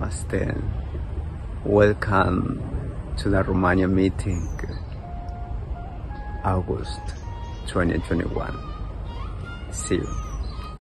Namaste. Welcome to the Romania meeting, August 2021. See you.